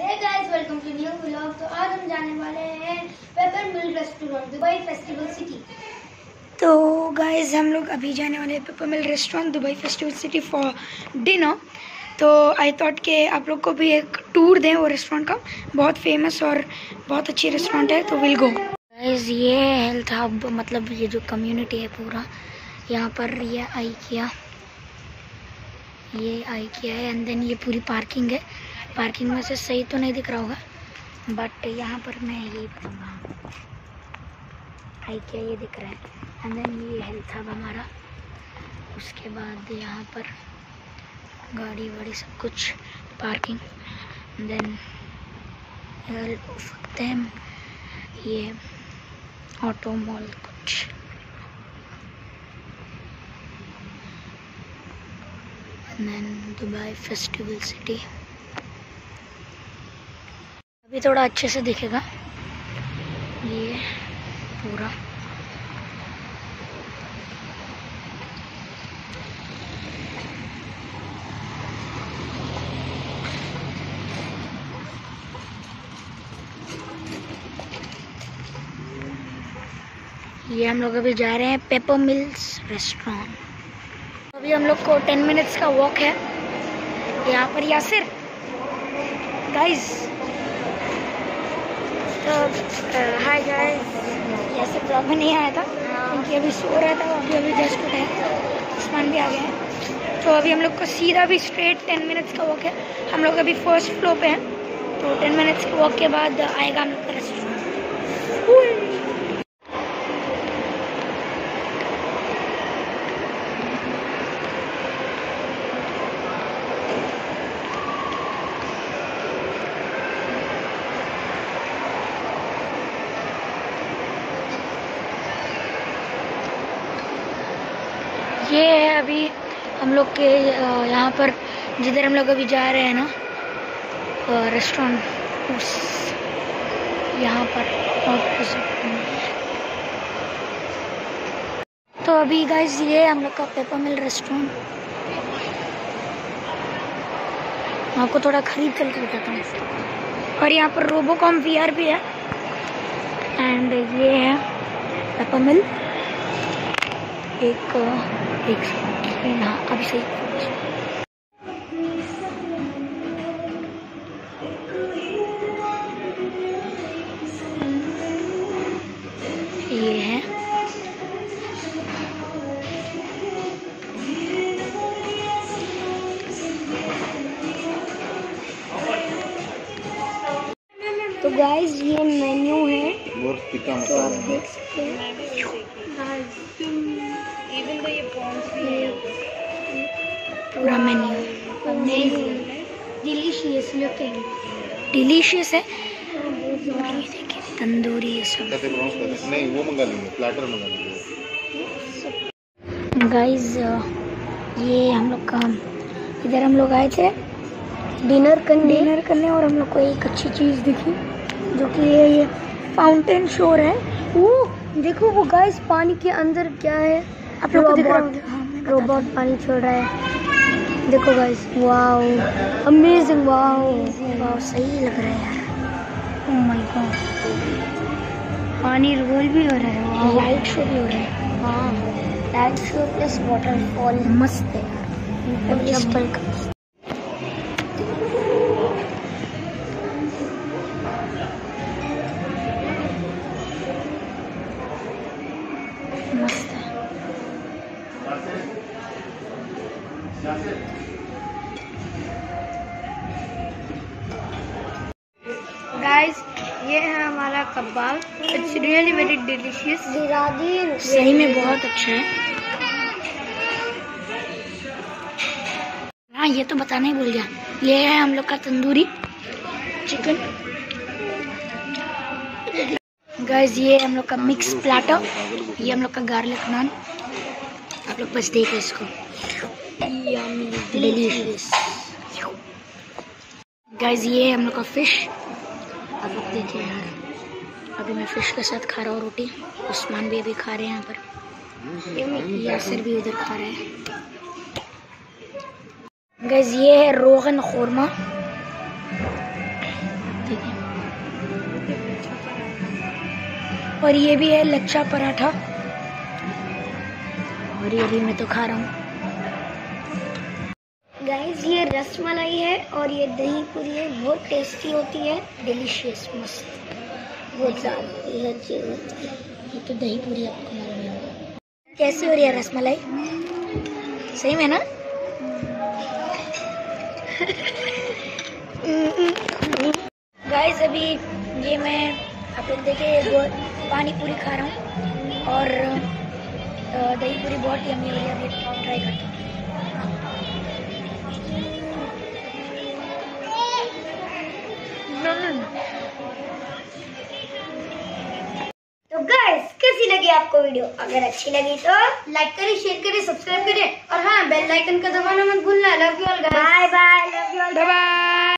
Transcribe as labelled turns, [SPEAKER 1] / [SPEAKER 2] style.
[SPEAKER 1] Guys welcome to new vlog तो आज हम जाने वाले हैं Pepper Mill restaurant Dubai Festival City
[SPEAKER 2] तो गाइस हम लोग अभी जाने वाले हैं Pepper Mill restaurant Dubai Festival City for dinner तो आई थॉट कि आप लोग को भी एक टूर दें वो रेस्टोरेंट का। बहुत फ़ेमस और बहुत अच्छी रेस्टोरेंट है तो विल गो गाइस ये हेल्थ हब मतलब ये जो कम्युनिटी है पूरा, यहाँ पर ये आई किया ये आई किया है एंड देन ये पूरी पार्किंग है। पार्किंग में से सही तो नहीं दिख रहा होगा बट यहाँ पर मैं यही बताऊँगा आई क्या ये दिख रहा है? एंड देन ये हेल्थ हब हमारा। उसके बाद यहाँ पर गाड़ी वाड़ी सब कुछ पार्किंग देन सकते ये ऑटो मॉल कुछ। देन दुबई फेस्टिवल सिटी थोड़ा अच्छे से दिखेगा। ये पूरा। ये हम लोग अभी जा रहे हैं पेपर मिल्स रेस्टोरेंट अभी हम लोग को टेन मिनट्स का वॉक है। यहाँ पर यासिर। गाइस तो हाय गाइस ऐसे ब्लॉग में नहीं आया था क्योंकि अभी सो रहा था अभी अभी जस्ट उठे है। आसमान भी आ गया है। तो अभी हम लोग को सीधा भी स्ट्रेट टेन मिनट्स का वॉक है। हम लोग अभी फ़र्स्ट फ्लोर पे हैं। तो टेन मिनट्स के वॉक के बाद आएगा हम लोग का रेस्टोरेंट ये है अभी हम लोग के यहाँ पर जिधर हम लोग अभी जा रहे हैं ना रेस्टोरेंट उस यहाँ पर में। तो अभी गाइज़ ये हम लोग का पेपर मिल रेस्टोरेंट आपको थोड़ा खरीद चल कर बताता हूँ। और यहाँ पर रोबोकॉम वी आर भी है। एंड ये है पेपर मिल एक एक सेकंड हाँ। अभी सही ये है। तो गाइस ये मेन्यू है। तो आप देख सकते हैं। पूरा मेन्यू डिलीशियस लुकिंग डिलीशियस है। तंदूरी ये सब।
[SPEAKER 3] कहते प्रॉन्स कहते नहीं वो मंगा लेंगे प्लेटर मंगा लेंगे।
[SPEAKER 2] गाइस ये हम लोग का इधर हम लोग आए थे डिनर करने। डिनर करने और हम लोग को एक अच्छी चीज़ दिखी जो कि ये ये फाउंटेन शोर है। वो देखो वो गाइस पानी के अंदर क्या है? आप लोग को दिख रहा रोबोट पानी छोड़ रहा है। देखो guys wow amazing wow wow सही लग रहा है यार। ओह माय गॉड पानी रोल भी हो रहा है वाओ लाइट शो भी हो रहा है। हाँ। लाइट शो प्लस वाटरफॉल मस्त है यार।
[SPEAKER 1] गाइस ये है हमारा कबाब। इट्स रियली वेरी डिलीशियस
[SPEAKER 2] सही में बहुत अच्छा है। हाँ ये तो बताना ही भूल गया। ये है हम लोग का तंदूरी चिकन। गाइस ये हम लोग का मिक्स प्लाटर ये हम लोग का गार्लिक नान लोग बस देखो इसको। गाइस ये है हम लोग का फ़िश आप लोग देखिए यार। अभी मैं फ़िश के साथ खा रहा हूँ रोटी। उस्मान भी अभी खा रहे हैं यहाँ पर। यासिर भी उधर खा रहे हैं। गैस ये है रोगन खोरमा। और ये भी है लच्छा पराठा। और ये भी मैं तो खा रहा हूँ। गाइस ये रसमलाई है और ये दही पूरी है, बहुत टेस्टी होती है डिलीशियस मस्त। बहुत ज़्यादा ये तो दही पूरी आपको मालूम कैसी हो रही है रसमलाई? सही में ना? गाइस अभी ये मैं आप लोग देखे पानी पूरी खा रहा हूँ और दही पूरी बहुत हो रही है अभी ट्राई करता हूँ।
[SPEAKER 1] तो गाइस कैसी लगी आपको वीडियो अगर अच्छी लगी तो लाइक करें शेयर करें सब्सक्राइब करें। और हाँ बेल आइकन का दबाना मत भूलना। Love you all guys bye bye love you all
[SPEAKER 2] bye